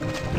you